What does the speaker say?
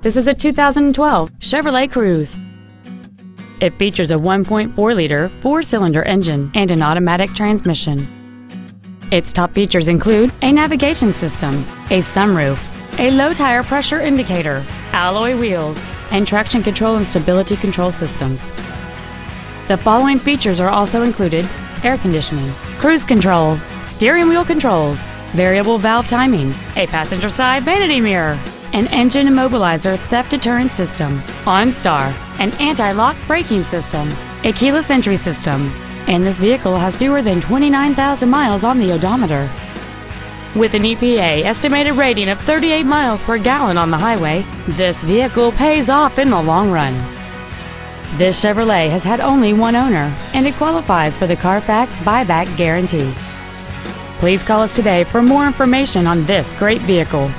This is a 2012 Chevrolet Cruze. It features a 1.4-liter four-cylinder engine and an automatic transmission. Its top features include a navigation system, a sunroof, a low tire pressure indicator, alloy wheels, and traction control and stability control systems. The following features are also included air conditioning, cruise control, steering wheel controls, variable valve timing, a passenger side vanity mirror, an engine immobilizer theft deterrent system, OnStar, an anti-lock braking system, a keyless entry system, and this vehicle has fewer than 29,000 miles on the odometer. With an EPA estimated rating of 38 miles per gallon on the highway, this vehicle pays off in the long run. This Chevrolet has had only one owner, and it qualifies for the Carfax buyback guarantee. Please call us today for more information on this great vehicle.